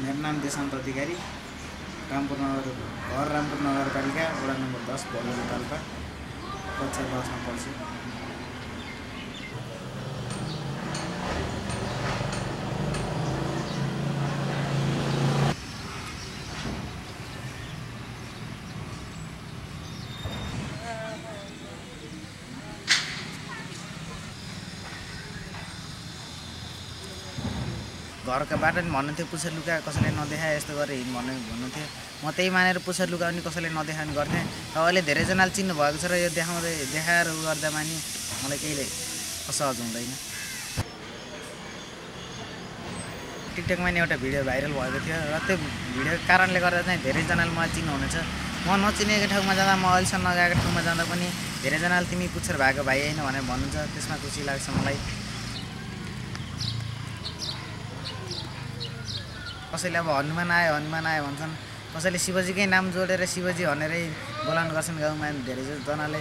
नाम देशान्त अधिकारी रामपुर नगर घर रामपुर नगरपालिका वडा नम्बर दस भोलुको पाल्पा कक्षा दसमा पढ्छु घरकाबाट नि भन्नुहुन्थ्यो पुच्छर लुगा कसैले नदेखा यस्तो हिँड भन्नु भन्नुहुन्थ्यो। म त्यही मानेर पुच्छर लुगा पनि कसैले नदेखा नि गर्थेँ। र अहिले धेरैजनाले चिन्नु भएको छ र यो देखाउँदै देखाएर उ गर्दा पनि मलाई केही असहज हुँदैन। टिकटकमा नि एउटा भिडियो भाइरल भएको थियो र त्यो भिडियोको कारणले गर्दा चाहिँ धेरैजनाले मलाई चिन्नुहुनेछ। म नचिनेको ठाउँमा जाँदा म अहिलेसम्म नगएको ठाउँमा जाँदा पनि धेरैजनाले तिमी पुच्छर भएको भाइ होइन भनेर भन्नुहुन्छ। त्यसमा खुसी लाग्छ मलाई। कसैले अब हनुमान आयो हनुमान आयो भन्छन्। कसैले शिवजीकै नाम जोडेर शिवजी भनेरै बोलाउने गर्छन् गाउँमा धेरैजनाले